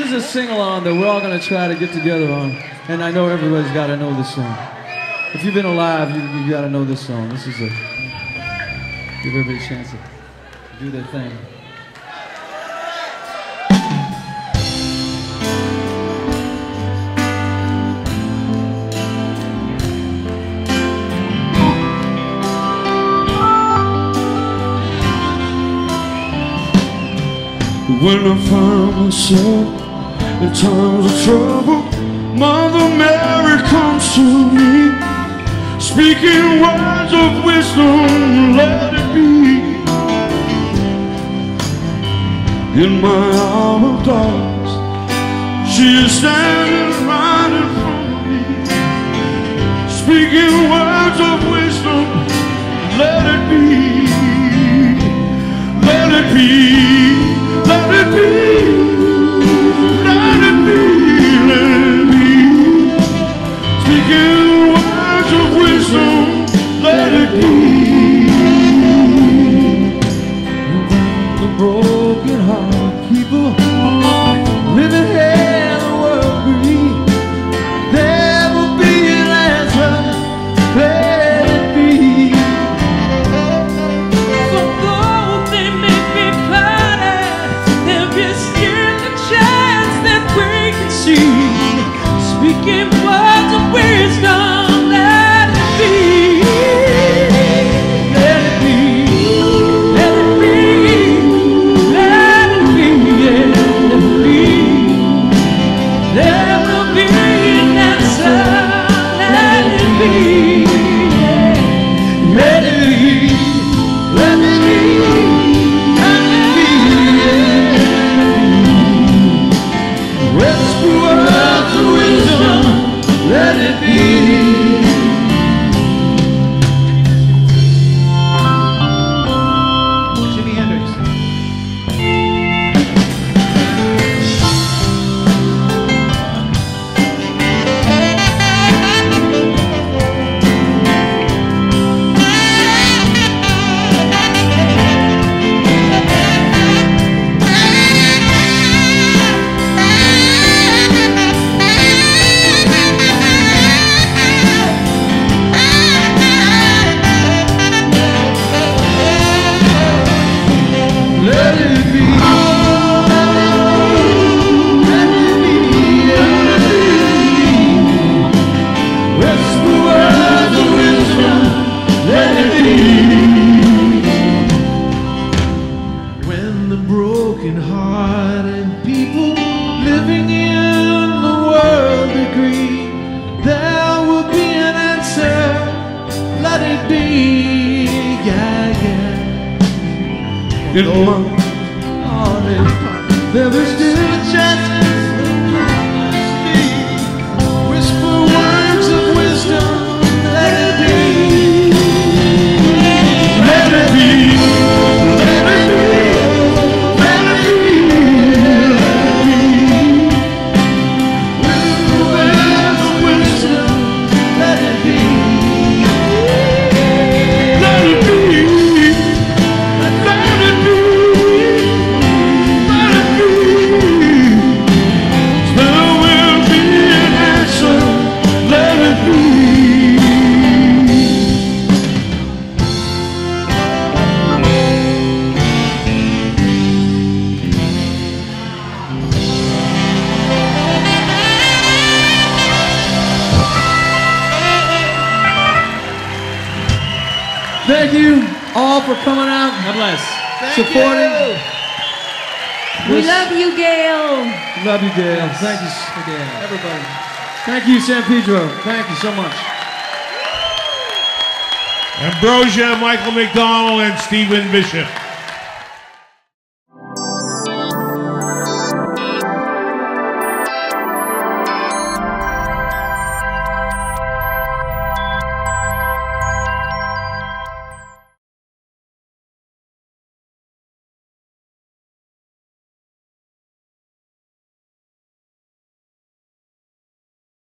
This is a sing-along that we're all gonna try to get together on, and I know everybody's got to know this song. If you've been alive, you, you got to know this song. This is a give everybody a chance to do their thing. When I find myself in times of trouble, Mother Mary comes to me, speaking words of wisdom, let it be. In my hour of darkness, she is standing right in front of me, speaking words of wisdom, let it be, let it be. Let In my There is still Thank you all for coming out. God bless. Thank Supporting. We this- love you, Gail. Love you, Gail. Thank you, everybody. Thank you, San Pedro. Thank you so much. Ambrosia, Michael McDonald, and Stephen Bishop.